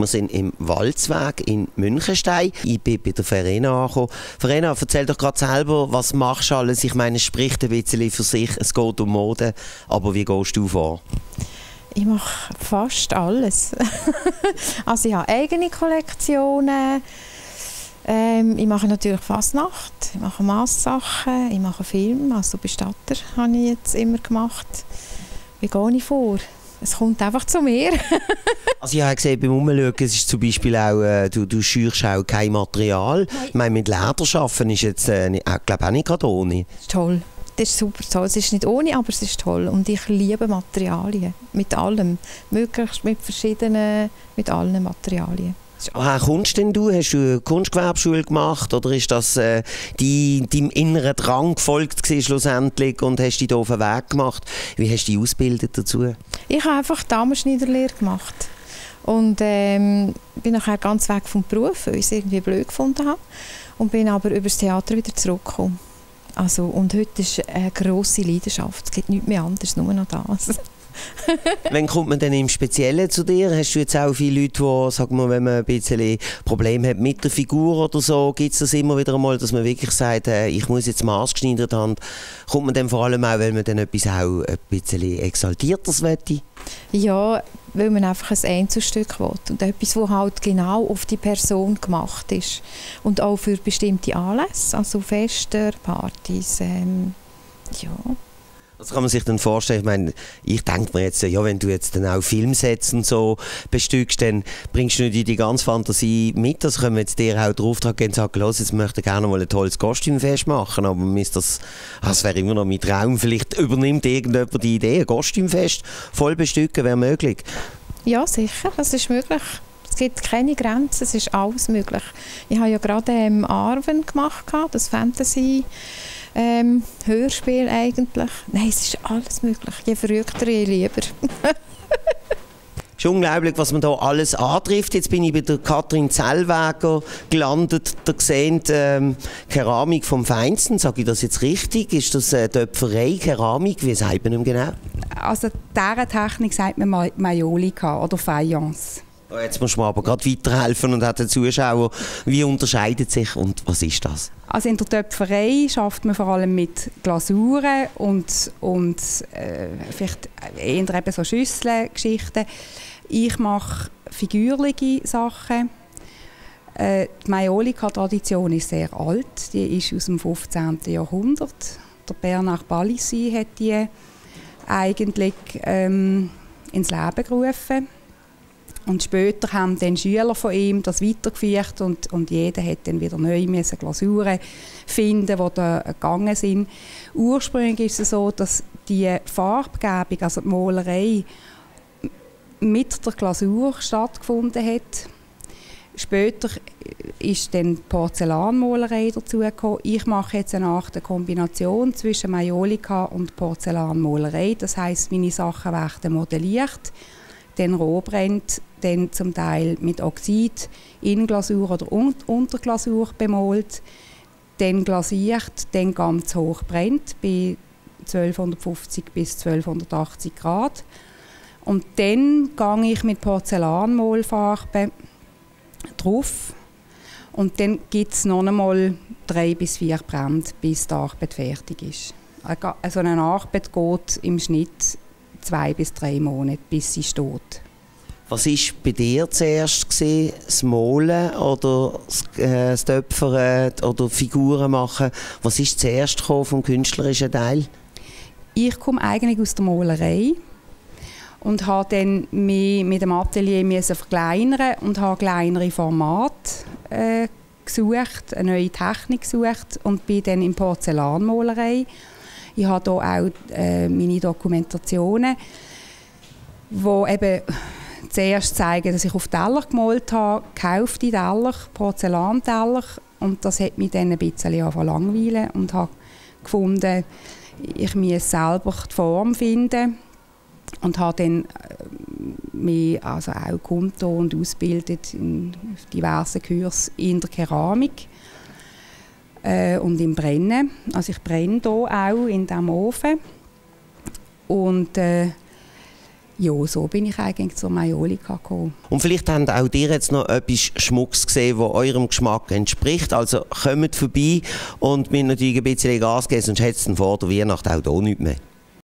Wir sind im Walzweg in Münchenstein. Ich bin bei der Verena angekommen. Verena, erzähl doch gerade selber, was machst du alles? Ich meine, es spricht ein bisschen für sich, es geht um Mode, aber wie gehst du vor? Ich mache fast alles. also ich habe eigene Kollektionen. Ähm, ich mache natürlich Fasnacht, ich mache Masssachen, ich mache Film, also Bestatter habe ich jetzt immer gemacht. Wie gehe ich vor? Es kommt einfach zu mir. also ich habe gesehen, beim Umschauen, es ist zum Beispiel auch, äh, du, du schürst auch kein Material. Nein. Ich meine, mit Leder arbeiten ist jetzt, äh, ich glaube auch nicht gerade ohne. Toll. Das ist super toll. Es ist nicht ohne, aber es ist toll. Und ich liebe Materialien. Mit allem. Möglichst mit verschiedenen, mit allen Materialien. Woher kommst denn du? Hast du eine Kunstgewerbeschule gemacht oder ist das äh, die, deinem inneren Drang gefolgt schlussendlich und hast dich da auf den Weg gemacht? Wie hast du dich ausgebildet dazu? Ich habe einfach Damenschneiderlehre gemacht und ähm, bin nachher ganz weg vom Beruf, weil ich es irgendwie blöd gefunden habe und bin aber über das Theater wieder zurückgekommen. Also, und heute ist eine grosse Leidenschaft. Es gibt nichts mehr anderes, nur noch das. Wann kommt man denn im Speziellen zu dir? Hast du jetzt auch viele Leute, die, sag mal, wenn man ein bisschen Probleme hat mit der Figur oder so, gibt es das immer wieder einmal, dass man wirklich sagt, äh, ich muss jetzt maßgeschneidert haben? Kommt man dann vor allem auch, weil man dann etwas auch ein bisschen exaltiertes möchte? Ja, weil man einfach ein Einzelstück will und etwas, das halt genau auf die Person gemacht ist und auch für bestimmte Anlässe, also Feste, Partys, ähm, ja. Das kann man sich dann vorstellen. Ich meine, ich denke mir jetzt, ja, wenn du jetzt dann auch Filmsets und so bestückst, dann bringst du nicht die ganze Fantasie mit. Das können wir jetzt dir auch den Auftrag geben und sagen, los, jetzt möchte ich gerne mal ein tolles Kostümfest machen, aber das, das wäre immer noch mein Traum. Vielleicht übernimmt irgendjemand die Idee, ein Kostümfest voll bestücken, wäre möglich. Ja, sicher, das ist möglich. Es gibt keine Grenzen, es ist alles möglich. Ich habe ja gerade ähm, Arwen gemacht, das Fantasy ähm, Hörspiel eigentlich. Nein, es ist alles möglich. Je verrückter, je lieber. Es ist unglaublich, was man da alles antrifft. Jetzt bin ich bei der Katrin Zellweger gelandet. Da gesehen ähm, Keramik vom Feinsten. Sage ich das jetzt richtig? Ist das äh, Töpferei, Keramik? Wie sagt man genau? Also dieser Technik sagt man Majolika oder Fayence. Jetzt muss man aber gerade weiterhelfen und hat den Zuschauer, wie unterscheidet sich und was ist das? Also in der Töpferei schafft man vor allem mit Glasuren und, und äh, vielleicht eher eben so Schüsselgeschichten. Ich mache figürliche Sachen. Äh, die Majolika-Tradition ist sehr alt. Die ist aus dem 15. Jahrhundert. Der Bernard Palissy hat die eigentlich ähm, ins Leben gerufen und später haben dann Schüler von ihm das weitergeführt und, und jeder hat dann wieder neu Glasuren finden, die da gegangen sind. Ursprünglich ist es so, dass die Farbgebung, also die Malerei, mit der Glasur stattgefunden hat. Später ist dann die Porzellanmalerei dazugekommen. Ich mache jetzt eine Art Kombination zwischen Majolika und Porzellanmalerei. Das heißt, meine Sachen werden modelliert dann roh brennt, dann zum Teil mit Oxid, Innenglasur oder Unterglasur bemalt, dann glasiert, dann ganz hoch brennt bei 1250 bis 1280 Grad. Und dann gehe ich mit Porzellanmalfarbe drauf und dann gibt es noch einmal drei bis vier Brände, bis die Arbeit fertig ist. Also eine Arbeit geht im Schnitt zwei bis drei Monate, bis sie steht. Was war bei dir zuerst? Gewesen? Das Malen oder das, äh, das Töpfern oder Figuren machen? Was ist zuerst vom künstlerischen Teil? Ich komme eigentlich aus der Malerei und habe dann mich mit dem Atelier verkleinern und habe kleinere Formate äh, gesucht, eine neue Technik gesucht und bin dann in Porzellanmalerei ich habe hier auch äh, meine Dokumentationen, wo eben zuerst zeigen, dass ich auf Teller gemalt habe, gekaufte Teller, Porzellanteller. Und das hat mich dann ein bisschen langweilen und habe gefunden, ich muss selber die Form finden und habe dann äh, mich also auch gekommen und ausgebildet in diversen Kursen in der Keramik äh, und im Brennen. Also ich brenne hier auch in diesem Ofen. Und äh, ja, so bin ich eigentlich zur Majolika gekommen. Und vielleicht habt auch ihr jetzt noch etwas Schmucks gesehen, das eurem Geschmack entspricht. Also kommt vorbei und mir natürlich ein bisschen Gas geben, sonst hätte es vor der Weihnacht auch hier nichts mehr.